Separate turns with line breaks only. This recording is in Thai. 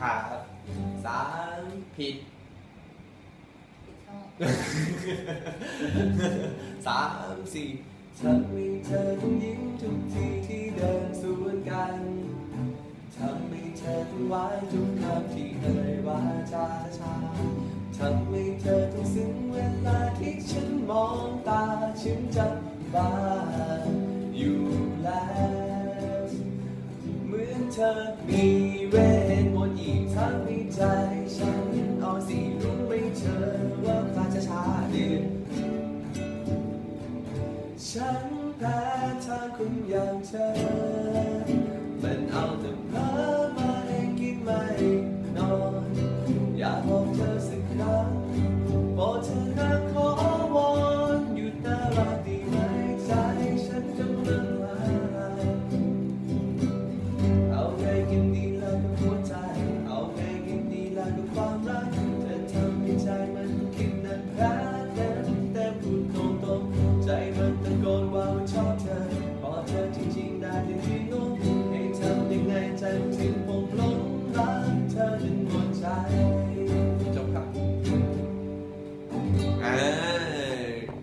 ครับ
สามผิด ผ
ิดชอบ
สามสี่ฉันมีเธอต้องยิ้มทุกทีที่เดินสวนกันทำให้เธอต้องหวานทุกคำที่เอ่ยวาจาช้าทำให้เธอต้องซึ้งเวลาที่ฉันมองตาฉันจะบ้าอยู่แล้วเหมือนเธอมีเวท ถามในใจฉันเอาสิรู้ไหมเธอว่าฟ้าจะช้าเด็ดฉันแพ้ทางคนอย่างเธอ มันเอาแต่เพ้อมาให้กินไม่นอน อยากบอกเธอสักครั้งบอกเธอรัก